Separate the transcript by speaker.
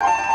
Speaker 1: you